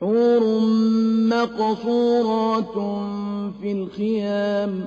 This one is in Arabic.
حور مقصورات في الخيام